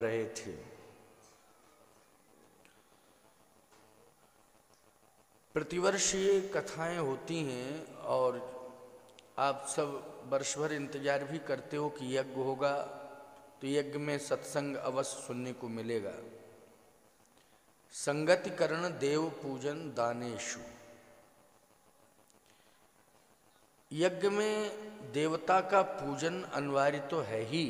रहे थे। प्रतिवर्ष ये कथाएँ होती हैं और आप सब वर्ष भर इंतज़ार भी करते हो कि यज्ञ होगा तो यज्ञ में सत्संग अवश्य सुनने को मिलेगा। संगति करण देव पूजन दानेशु। यज्ञ में देवता का पूजन अनिवार्य तो है ही।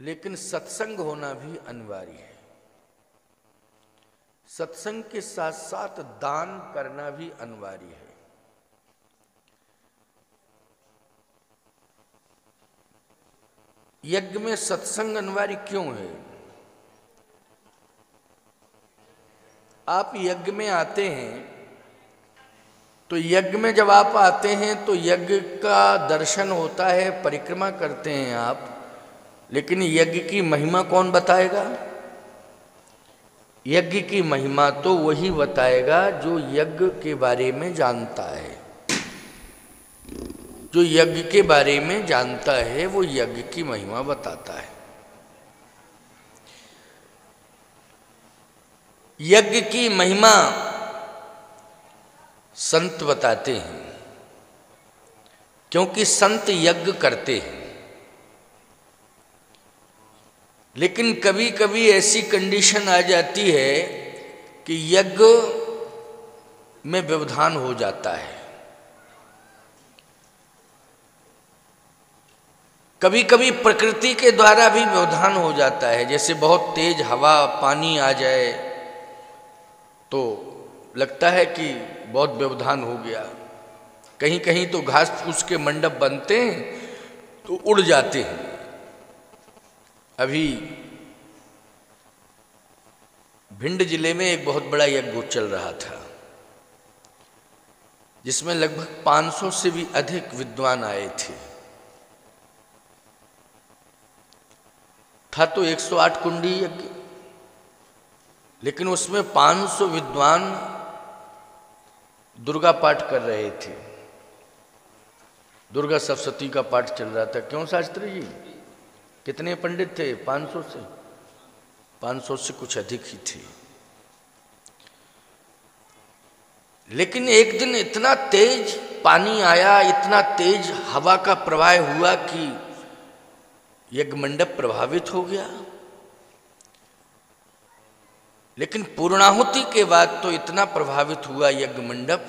लेकिन सत्संग होना भी अनिवार्य है। सत्संग के साथ साथ दान करना भी अनिवार्य है। यज्ञ में सत्संग अनिवार्य क्यों है? आप यज्ञ में आते हैं तो यज्ञ में जब आप आते हैं तो यज्ञ का दर्शन होता है, परिक्रमा करते हैं आप। लेकिन यज्ञ की महिमा कौन बताएगा? यज्ञ की महिमा तो वही बताएगा जो यज्ञ के बारे में जानता है। जो यज्ञ के बारे में जानता है, वो यज्ञ की महिमा बताता है। यज्ञ की महिमा संत बताते हैं, क्योंकि संत यज्ञ करते हैं। लेकिन कभी कभी ऐसी कंडीशन आ जाती है कि यज्ञ में व्यवधान हो जाता है। कभी कभी प्रकृति के द्वारा भी व्यवधान हो जाता है, जैसे बहुत तेज हवा, पानी आ जाए तो लगता है कि बहुत व्यवधान हो गया। कहीं कहीं तो घास फूस के मंडप बनते हैं तो उड़ जाते हैं। अभी भिंड ज़िले में एक बहुत बड़ा यज्ञ चल रहा था, जिसमें लगभग 500 से भी अधिक विद्वान आए थे। था तो 108 कुंडी यज्ञ, लेकिन उसमें 500 विद्वान दुर्गा पाठ कर रहे थे। दुर्गा सप्तती का पाठ चल रहा था। क्यों शास्त्री जी? कितने पंडित थे? 500 से 500 से कुछ अधिक ही थे। लेकिन एक दिन इतना तेज पानी आया, इतना तेज हवा का प्रवाह हुआ कि यज्ञ मंडप प्रभावित हो गया। लेकिन पूर्णाहुति के बाद तो इतना प्रभावित हुआ यज्ञ मंडप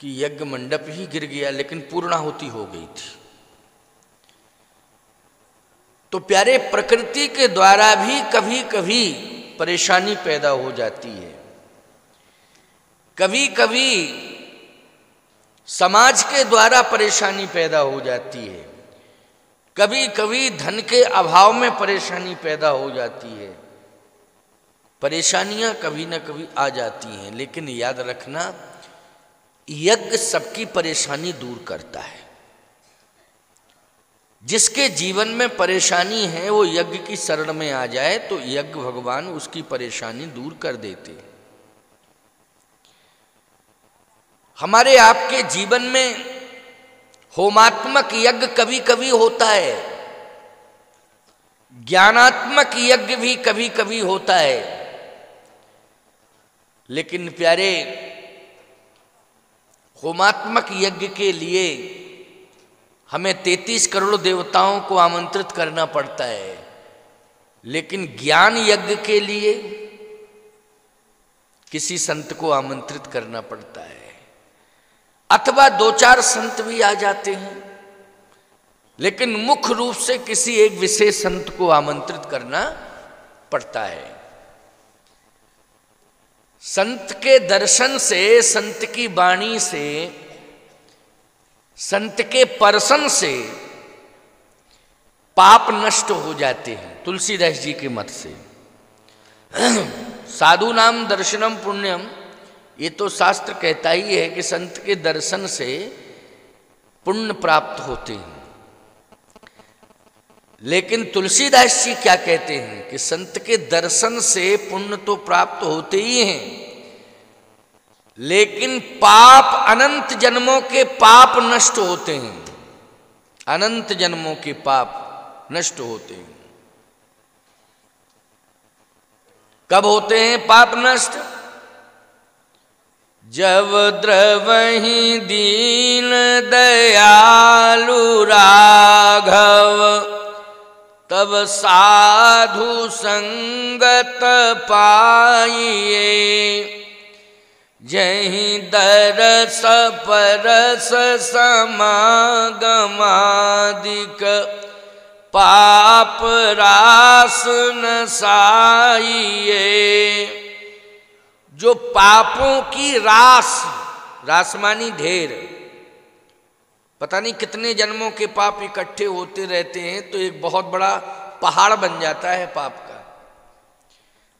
कि यज्ञ मंडप ही गिर गया, लेकिन पूर्णाहुति हो गई थी। तो प्यारे प्रकृति के द्वारा भी कभी कभी परेशानी पैदा हो जाती है। कभी कभी समाज के द्वारा परेशानी पैदा हो जाती है। कभी कभी धन के अभाव में परेशानी पैदा हो जाती है। परेशानियाँ कभी ना कभी आ जाती हैं, लेकिन याद रखना, यज्ञ सबकी परेशानी दूर करता है। जिसके जीवन में परेशानी है, वो यज्ञ की शरण में आ जाए तो यज्ञ भगवान उसकी परेशानी दूर कर देते। हमारे आपके जीवन में होमात्मक यज्ञ कभी कभी होता है। ज्ञानात्मक यज्ञ भी कभी कभी होता है। लेकिन प्यारे, होमात्मक यज्ञ के लिए हमें तैतीस करोड़ देवताओं को आमंत्रित करना पड़ता है। लेकिन ज्ञान यज्ञ के लिए किसी संत को आमंत्रित करना पड़ता है। अथवा दो चार संत भी आ जाते हैं। लेकिन मुख्य रूप से किसी एक विशेष संत को आमंत्रित करना पड़ता है। संत के दर्शन से, संत की वाणी से संत के परसन से पाप नष्ट हो जाते हैं, तुलसीदास जी के मत से। साधु नाम, दर्शनम, पुण्यम, ये तो शास्त्र कहता ही है कि संत के दर्शन से पुण्य प्राप्त होते हैं। लेकिन तुलसीदास जी क्या कहते हैं कि संत के दर्शन से पुण्य तो प्राप्त होते ही हैं। लेकिन पाप अनंत जन्मों के पाप नष्ट होते हैं। अनंत जन्मों के पाप नष्ट होते हैं। कब होते हैं पाप नष्ट? जब द्रवही दीन दयालु राघव, तब साधु संगत पाइए। जही दरस परस समागमादिक पाप रास नसाइए जो पापों की रास रासमानी ढेर। पता नहीं कितने जन्मों के पाप इकट्ठे होते रहते हैं तो एक बहुत बड़ा पहाड़ बन जाता है पाप का।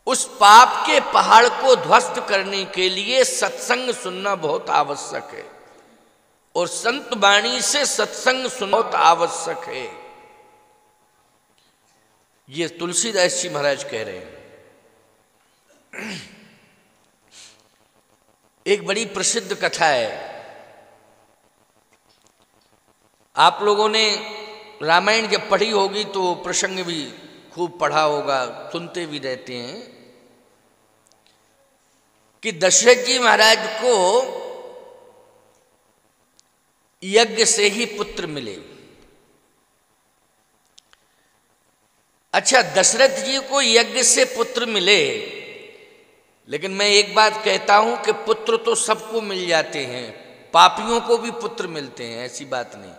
उस पाप के पहाड़ को ध्वस्त करने के लिए सत्संग सुनना बहुत आवश्यक है। और संत वाणी से सत्संग सुनना बहुत आवश्यक है। ये तुलसीदास जी महाराज कह रहे हैं। एक बड़ी प्रसिद्ध कथा है। आप लोगों ने रामायण जब पढ़ी होगी तो प्रसंग भी खूब पढ़ा होगा, सुनते भी रहते हैं, कि दशरथ जी महाराज को यज्ञ से ही पुत्र मिले। अच्छा दशरथ जी को यज्ञ से पुत्र मिले, लेकिन मैं एक बात कहता हूँ कि पुत्र तो सबको मिल जाते हैं, पापियों को भी पुत्र मिलते हैं, ऐसी बात नहीं।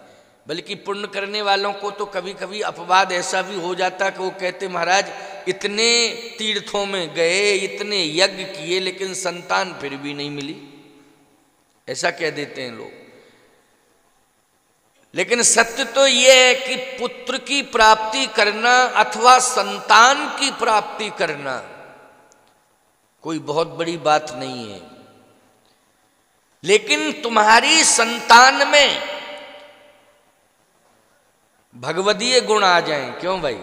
बल्कि पुण्य करने वालों को तो कभी कभी अपवाद ऐसा भी हो जाता कि वो कहते, महाराज, इतने तीर्थों में गए, इतने यज्ञ किए, लेकिन संतान फिर भी नहीं मिली। ऐसा कह देते हैं लोग। लेकिन सत्य तो यह है कि पुत्र की प्राप्ति करना अथवा संतान की प्राप्ति करना कोई बहुत बड़ी बात नहीं है। लेकिन तुम्हारी संतान में भगवदीय गुण आ जाएँ क्यों भाई?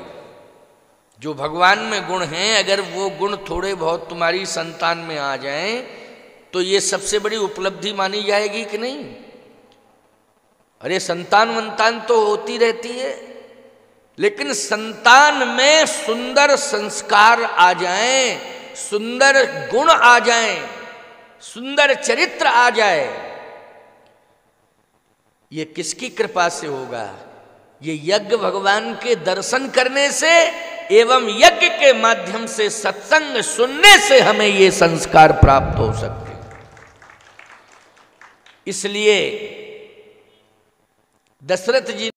जो भगवान में गुण हैं अगर वो गुण थोड़े बहुत तुम्हारी संतान में आ जाएँ तो ये सबसे बड़ी उपलब्धि मानी जाएगी कि नहीं? अरे संतान वंतान तो होती रहती है लेकिन संतान में सुंदर संस्कार आ जाएँ, सुंदर गुण आ जाएँ, सुंदर चरित्र आ जाए। ये किसकी कृपा से होगा? ये यज्ञ भगवान के दर्शन करने से एवं यज्ञ के माध्यम से सत्संग सुनने से हमें ये संस्कार प्राप्त हो सकते इसलिए दशरथ जी